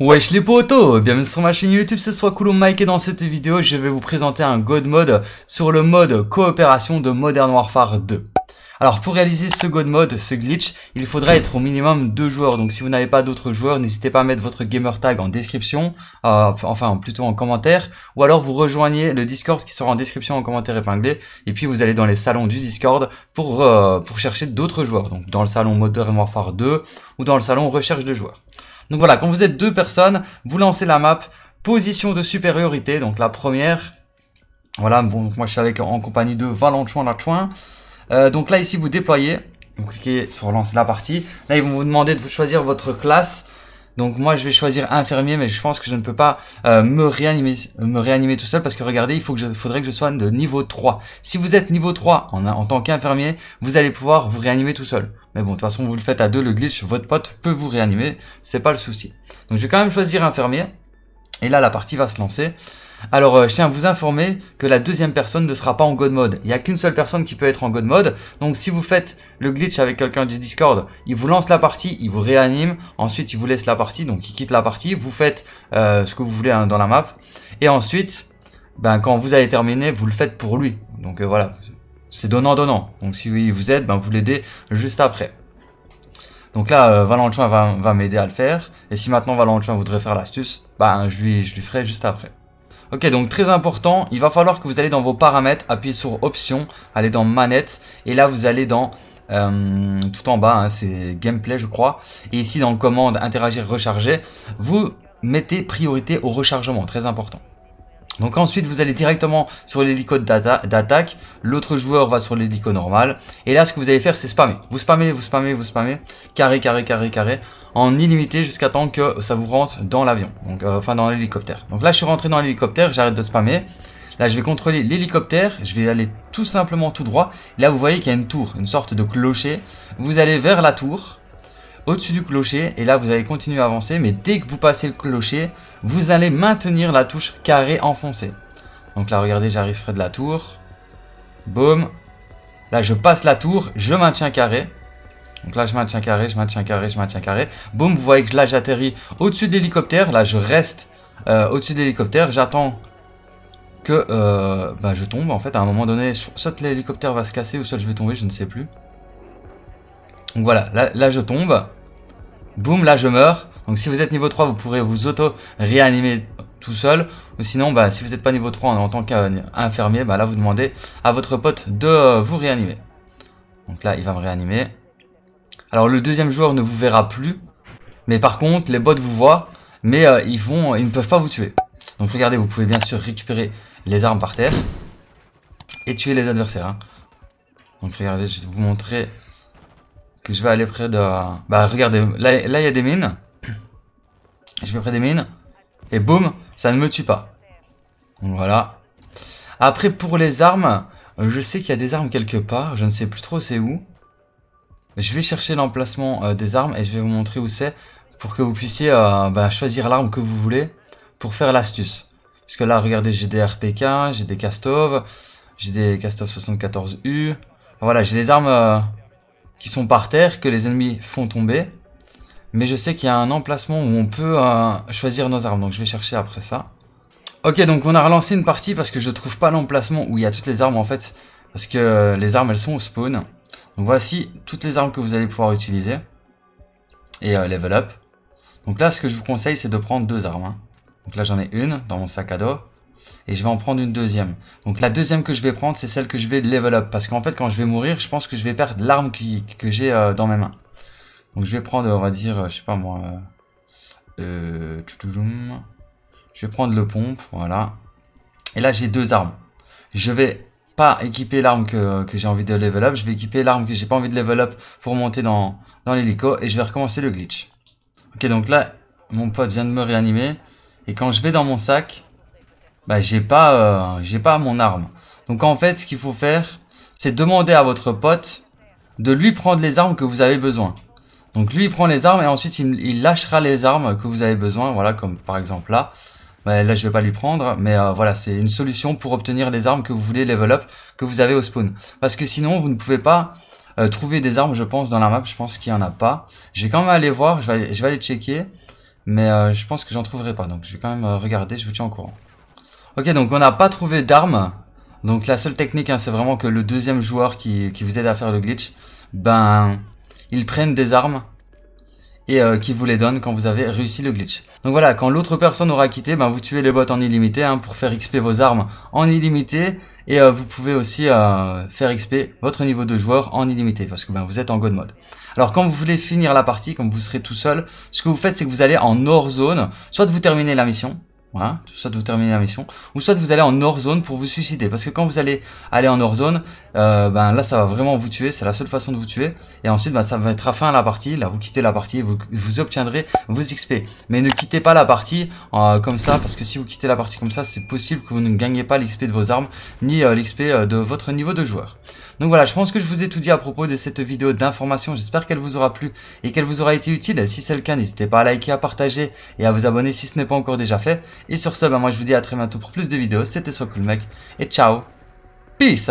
Wesh les potos, bienvenue sur ma chaîne YouTube, ce soit Coulomb Mike et dans cette vidéo je vais vous présenter un God Mode sur le mode coopération de Modern Warfare 2. Alors pour réaliser ce God Mode, ce glitch, il faudra être au minimum deux joueurs. Donc si vous n'avez pas d'autres joueurs, n'hésitez pas à mettre votre gamer tag en description, euh, enfin plutôt en commentaire, ou alors vous rejoignez le Discord qui sera en description en commentaire épinglé, et puis vous allez dans les salons du Discord pour, euh, pour chercher d'autres joueurs. Donc dans le salon Modern Warfare 2 ou dans le salon recherche de joueurs. Donc voilà, quand vous êtes deux personnes, vous lancez la map position de supériorité. Donc la première, voilà, bon, moi je suis avec en compagnie de Valenchon Lachouin. Euh, donc là ici vous déployez, vous cliquez sur lancer la partie. Là ils vont vous demander de choisir votre classe. Donc moi je vais choisir infirmier, mais je pense que je ne peux pas euh, me réanimer, me réanimer tout seul parce que regardez, il faut que je, faudrait que je sois de niveau 3. Si vous êtes niveau 3 en, en tant qu'infirmier, vous allez pouvoir vous réanimer tout seul. Mais bon, de toute façon, vous le faites à deux, le glitch, votre pote peut vous réanimer, c'est pas le souci. Donc je vais quand même choisir infirmier. Et là, la partie va se lancer. Alors, euh, je tiens à vous informer que la deuxième personne ne sera pas en God Mode. Il n'y a qu'une seule personne qui peut être en God Mode. Donc, si vous faites le glitch avec quelqu'un du Discord, il vous lance la partie, il vous réanime. Ensuite, il vous laisse la partie, donc il quitte la partie. Vous faites euh, ce que vous voulez hein, dans la map. Et ensuite, ben, quand vous avez terminé, vous le faites pour lui. Donc, euh, voilà. C'est donnant-donnant. Donc, si vous aide, ben, vous l'aidez juste après. Donc là, euh, Valentin va, m'aider à le faire. Et si maintenant Valentin voudrait faire l'astuce, bah je lui, je lui ferai juste après. Ok, donc très important, il va falloir que vous allez dans vos paramètres, appuyez sur Options, allez dans Manette, et là vous allez dans euh, tout en bas, hein, c'est Gameplay je crois, et ici dans Commande, Interagir, Recharger, vous mettez priorité au rechargement, très important. Donc ensuite, vous allez directement sur l'hélico d'attaque. L'autre joueur va sur l'hélico normal. Et là, ce que vous allez faire, c'est spammer. Vous spammez, vous spammez, vous spammez. Carré, carré, carré, carré. En illimité jusqu'à temps que ça vous rentre dans l'avion. Donc, euh, enfin, dans l'hélicoptère. Donc là, je suis rentré dans l'hélicoptère. J'arrête de spammer. Là, je vais contrôler l'hélicoptère. Je vais aller tout simplement tout droit. Là, vous voyez qu'il y a une tour, une sorte de clocher. Vous allez vers la tour au-dessus du clocher et là vous allez continuer à avancer mais dès que vous passez le clocher vous allez maintenir la touche carré enfoncée. Donc là regardez j'arrive près de la tour. Boum. Là je passe la tour je maintiens carré. Donc là je maintiens carré je maintiens carré je maintiens carré. Boum vous voyez que là j'atterris au-dessus de l'hélicoptère. Là je reste euh, au-dessus de l'hélicoptère. J'attends que euh, bah, je tombe en fait. À un moment donné soit l'hélicoptère va se casser ou soit je vais tomber je ne sais plus. Donc voilà, là, là je tombe. Boum, là je meurs. Donc si vous êtes niveau 3, vous pourrez vous auto-réanimer tout seul. Ou sinon, bah, si vous n'êtes pas niveau 3 en, tant qu'infirmier, bah, là vous demandez à votre pote de euh, vous réanimer. Donc là, il va me réanimer. Alors le deuxième joueur ne vous verra plus. Mais par contre, les bots vous voient. Mais euh, ils, vont, ils ne peuvent pas vous tuer. Donc regardez, vous pouvez bien sûr récupérer les armes par terre. Et tuer les adversaires. Hein. Donc regardez, je vais vous montrer je vais aller près de... Bah regardez, là il y a des mines. Je vais près des mines. Et boum, ça ne me tue pas. Voilà. Après pour les armes, je sais qu'il y a des armes quelque part. Je ne sais plus trop c'est où. Je vais chercher l'emplacement euh, des armes et je vais vous montrer où c'est. Pour que vous puissiez euh, bah, choisir l'arme que vous voulez pour faire l'astuce. Parce que là, regardez, j'ai des RPK, j'ai des Kastov, j'ai des Kastov 74U. Voilà, j'ai des armes... Euh, qui sont par terre, que les ennemis font tomber. Mais je sais qu'il y a un emplacement où on peut euh, choisir nos armes, donc je vais chercher après ça. Ok, donc on a relancé une partie parce que je trouve pas l'emplacement où il y a toutes les armes en fait. Parce que les armes elles sont au spawn. Donc voici toutes les armes que vous allez pouvoir utiliser. Et euh, level up. Donc là ce que je vous conseille c'est de prendre deux armes. Hein. Donc là j'en ai une dans mon sac à dos et je vais en prendre une deuxième. Donc la deuxième que je vais prendre, c'est celle que je vais level up. Parce qu'en fait, quand je vais mourir, je pense que je vais perdre l'arme que j'ai euh, dans mes mains. Donc je vais prendre, on va dire, euh, je sais pas moi... Euh, je vais prendre le pompe, voilà. Et là, j'ai deux armes. Je vais pas équiper l'arme que, j'ai envie de level up. Je vais équiper l'arme que j'ai pas envie de level up pour monter dans l'hélico. Et je vais recommencer le glitch. Ok, donc là, mon pote vient de me réanimer. Et quand je vais dans mon sac, bah j'ai pas euh, j'ai pas mon arme. Donc en fait, ce qu'il faut faire, c'est demander à votre pote de lui prendre les armes que vous avez besoin. Donc lui il prend les armes et ensuite il, lâchera les armes que vous avez besoin, voilà comme par exemple là. Bah, là je vais pas lui prendre, mais euh, voilà c'est une solution pour obtenir les armes que vous voulez level up, que vous avez au spawn. Parce que sinon vous ne pouvez pas euh, trouver des armes je pense dans la map, je pense qu'il y en a pas. Je vais quand même aller voir, je vais aller, je vais aller checker. Mais euh, je pense que j'en trouverai pas. Donc je vais quand même euh, regarder, je vous tiens au courant. Ok, donc on n'a pas trouvé d'armes. Donc la seule technique, hein, c'est vraiment que le deuxième joueur qui, qui vous aide à faire le glitch, ben, ils prennent des armes et euh, qui vous les donne quand vous avez réussi le glitch. Donc voilà, quand l'autre personne aura quitté, ben vous tuez les bots en illimité hein, pour faire XP vos armes en illimité et euh, vous pouvez aussi euh, faire XP votre niveau de joueur en illimité parce que ben, vous êtes en God mode. Alors quand vous voulez finir la partie, comme vous serez tout seul, ce que vous faites c'est que vous allez en hors zone, soit vous terminez la mission, voilà, soit vous terminez la mission, ou soit vous allez en hors zone pour vous suicider. Parce que quand vous allez aller en hors zone, euh, ben là ça va vraiment vous tuer, c'est la seule façon de vous tuer. Et ensuite ben, ça va être à fin la partie, là vous quittez la partie, vous, vous obtiendrez vos XP. Mais ne quittez pas la partie euh, comme ça, parce que si vous quittez la partie comme ça, c'est possible que vous ne gagnez pas l'XP de vos armes, ni euh, l'XP de votre niveau de joueur. Donc voilà, je pense que je vous ai tout dit à propos de cette vidéo d'information. J'espère qu'elle vous aura plu et qu'elle vous aura été utile. Si c'est le cas, n'hésitez pas à liker, à partager et à vous abonner si ce n'est pas encore déjà fait. Et sur ce, bah, moi je vous dis à très bientôt pour plus de vidéos. C'était soit cool et ciao. Peace